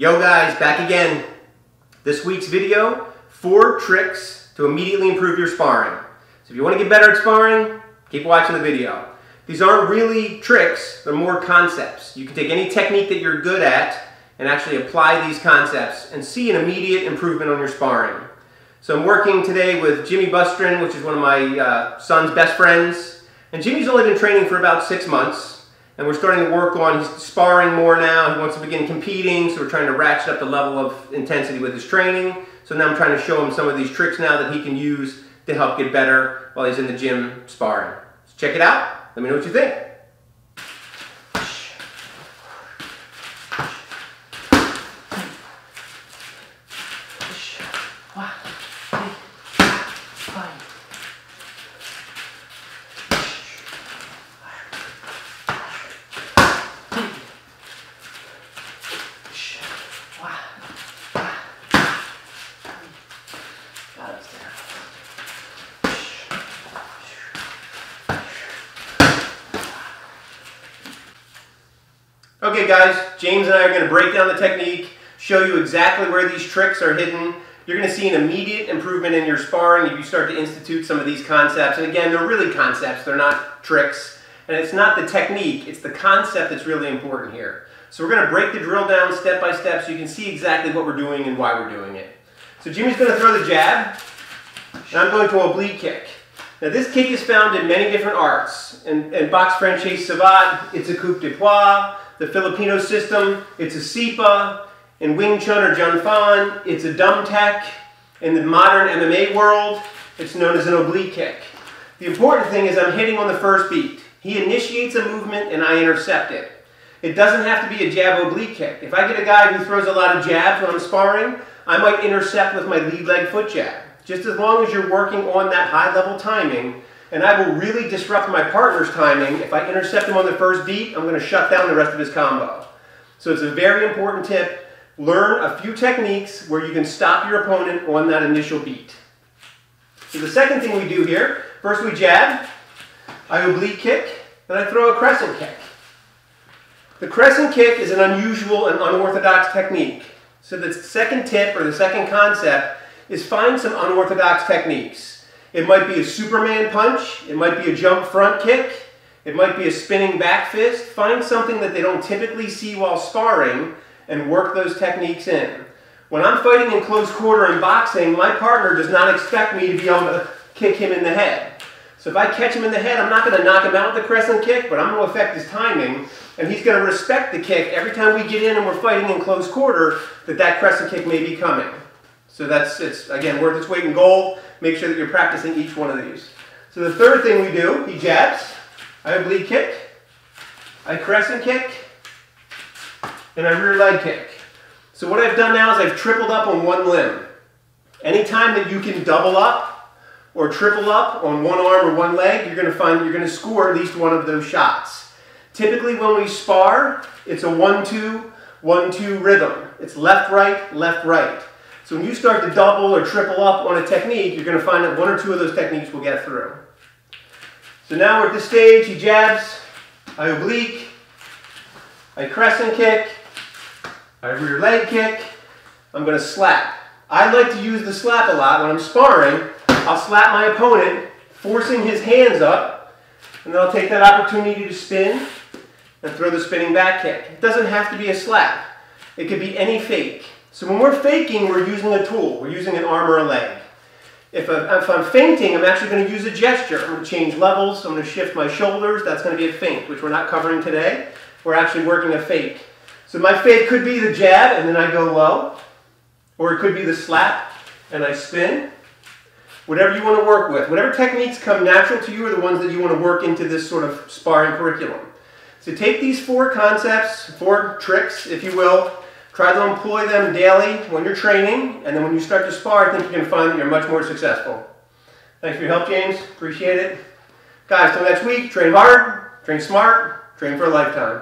Yo guys, back again. This week's video, four tricks to immediately improve your sparring. So if you want to get better at sparring, keep watching the video. These aren't really tricks, they're more concepts. You can take any technique that you're good at and actually apply these concepts and see an immediate improvement on your sparring. So I'm working today with Jimmy Bustrin, which is one of my uh, son's best friends. And Jimmy's only been training for about six months and we're starting to work on, he's sparring more now, he wants to begin competing, so we're trying to ratchet up the level of intensity with his training. So now I'm trying to show him some of these tricks now that he can use to help get better while he's in the gym sparring. So check it out, let me know what you think. Guys, James and I are going to break down the technique, show you exactly where these tricks are hidden. You're going to see an immediate improvement in your sparring if you start to institute some of these concepts. And again, they're really concepts, they're not tricks. And it's not the technique, it's the concept that's really important here. So we're going to break the drill down step by step so you can see exactly what we're doing and why we're doing it. So Jimmy's going to throw the jab, and I'm going to oblique kick. Now this kick is found in many different arts. In, in boxe française savate, it's a coup de poing the Filipino system, it's a Sipa. In Wing Chun or Jun Fan, it's a Dum Tek. In the modern MMA world, it's known as an oblique kick. The important thing is I'm hitting on the first beat. He initiates a movement and I intercept it. It doesn't have to be a jab oblique kick. If I get a guy who throws a lot of jabs when I'm sparring, I might intercept with my lead leg foot jab. Just as long as you're working on that high level timing, and I will really disrupt my partner's timing. If I intercept him on the first beat, I'm going to shut down the rest of his combo. So it's a very important tip. Learn a few techniques where you can stop your opponent on that initial beat. So the second thing we do here, first we jab, I oblique kick, then I throw a crescent kick. The crescent kick is an unusual and unorthodox technique. So the second tip or the second concept is find some unorthodox techniques. It might be a Superman punch. It might be a jump front kick. It might be a spinning back fist. Find something that they don't typically see while sparring and work those techniques in. When I'm fighting in close quarter in boxing, my partner does not expect me to be able to kick him in the head. So if I catch him in the head, I'm not going to knock him out with the crescent kick, but I'm going to affect his timing, and he's going to respect the kick every time we get in and we're fighting in close quarter that that crescent kick may be coming. So that's, it's again, worth its weight in gold. Make sure that you're practicing each one of these. So the third thing we do, he jabs, I oblique kick, I crescent kick, and I rear leg kick. So what I've done now is I've tripled up on one limb. Anytime that you can double up or triple up on one arm or one leg, you're going to find you're going to score at least one of those shots. Typically when we spar, it's a 1-2, 1-2 rhythm. It's left-right, left-right. So when you start to double or triple up on a technique, you're going to find that one or two of those techniques will get through. So now we're at this stage, he jabs, I oblique, I crescent kick, I rear leg kick, I'm going to slap. I like to use the slap a lot when I'm sparring. I'll slap my opponent, forcing his hands up, and then I'll take that opportunity to spin and throw the spinning back kick. It doesn't have to be a slap. It could be any fake. So when we're faking, we're using a tool. We're using an arm or a leg. If, I, if I'm feinting, I'm actually going to use a gesture. I'm going to change levels. I'm going to shift my shoulders. That's going to be a feint, which we're not covering today. We're actually working a fake. So my fake could be the jab, and then I go low. Or it could be the slap, and I spin. Whatever you want to work with. Whatever techniques come natural to you are the ones that you want to work into this sort of sparring curriculum. So take these four concepts, four tricks, if you will, Try to employ them daily when you're training, and then when you start to spar, I think you're going to find that you're much more successful. Thanks for your help, James. Appreciate it. Guys, till next week, train hard, train smart, train for a lifetime.